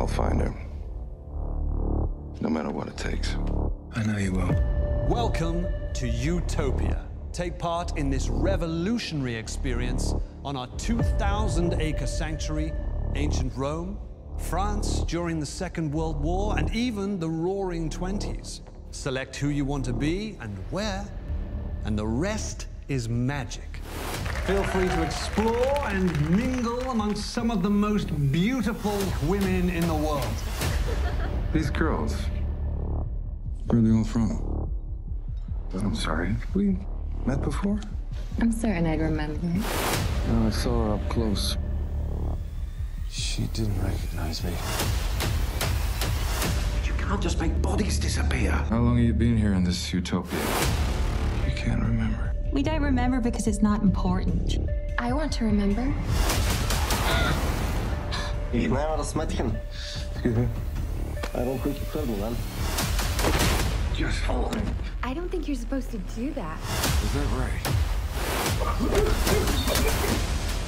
I'll find her. No matter what it takes. I know you will. Welcome to Utopia. Take part in this revolutionary experience on our 2,000 acre sanctuary, ancient Rome, France during the Second World War, and even the roaring 20s. Select who you want to be and where, and the rest is magic. Feel free to explore and mingle amongst some of the most beautiful women in the world. These girls, where are they all from? I'm sorry, we met before? I'm certain I'd remember. No, I saw her up close. She didn't recognize me. You can't just make bodies disappear. How long have you been here in this utopia? You can't remember. We don't remember because it's not important. I want to remember. Nei, var det smettken? Excuse me? Jeg råkar ikke prøve noe, vel? Just follow me. I don't think you're supposed to do that. Is that right?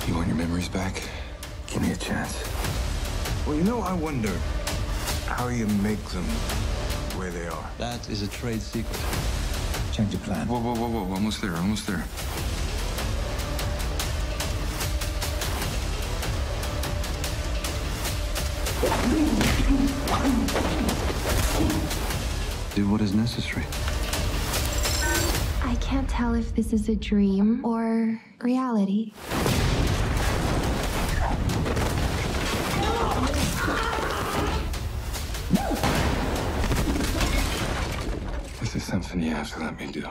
You want your memories back? Give me a chance. Well, you know, I wonder how you make them where they are. That is a trade secret. Change of plan. Whoa, whoa, whoa, whoa. Almost there, almost there. Do what is necessary. I can't tell if this is a dream or reality. This is something you have to let me do.